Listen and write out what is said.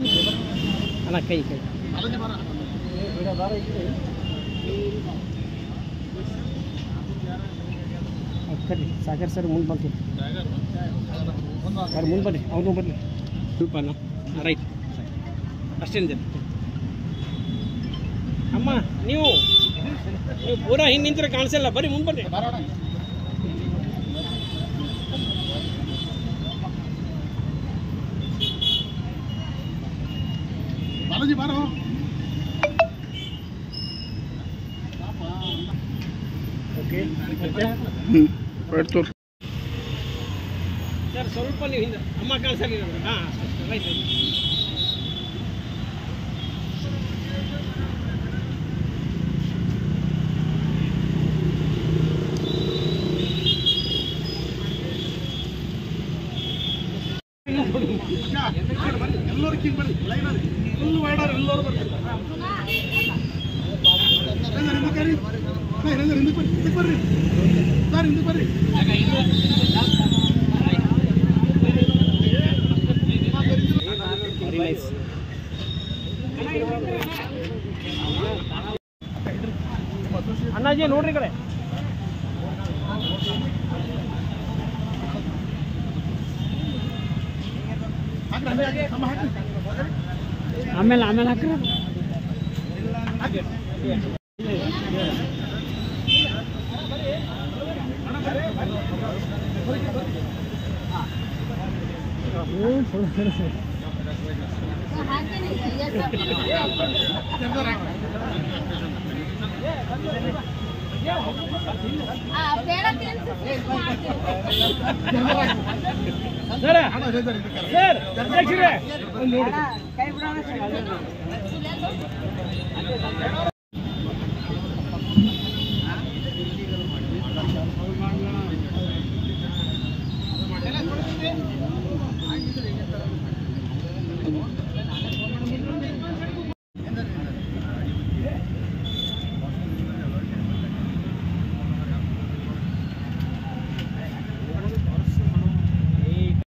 ಅಣ್ಣ ಕೈ ಕೈ. ಕರಿ, ಸಾಗರ್ ಸರ್ ಮುಂದೆ ಬಂತು. ಸರ್, ಮುಂದೆ ಬನ್ನಿ ಅವನು ಬನ್ನಿ ಸ್ವಲ್ಪ ರೈಟ್. ಅಷ್ಟೇನು ಅಮ್ಮ, ನೀವು ನೀವು ಪೂರಾ ಹಿಂದೆ ನಿಂತರೆ ಕಾಣಿಸಲ್ಲ ಬರ್ರಿ ಮುಂದೆ ಬರ್ರಿ ಬಾಲಾಜಿ ಬಾರೋ ಓಕೆ ಸರ್ ಸ್ವಲ್ಪ ನೀವು ಹಿಂದೆ ಅಮ್ಮ ಕಾಣಿಸಲ್ಲ ಹಾಂ ರೈಟ್ ರೈಟ್ ಎಲ್ಲರೂ ಕಿಂಗ್ ಬನ್ನಿ ಲೈನಲ್ಲಿ ಫುಲ್ ವೈಡರ್ ಎಲ್ಲರೂ ಬರ್ತಾರೆ. ಬರ್ರಿ. ಬರ್ರಿ. ಹಿಂದಕ್ಕೆ ಬರ್ರಿ. ಬರ್ರಿ. ಅಣ್ಣಾಜಿ, ನೋಡ್ರಿ ಕಡೆ. ಆಮೇಲೆ ಆಮೇಲೆ ಹಾಕ್ರಿ ಸರ್ ಅಣ್ಣ ಇದೆ ಸರ್ ಇದಕ್ಕೆ ಸರ್ ಅಧ್ಯಕ್ಷರೇ ಒಂದ್ ನೋಡಿ ಕೈ ಬಿಡೋಣ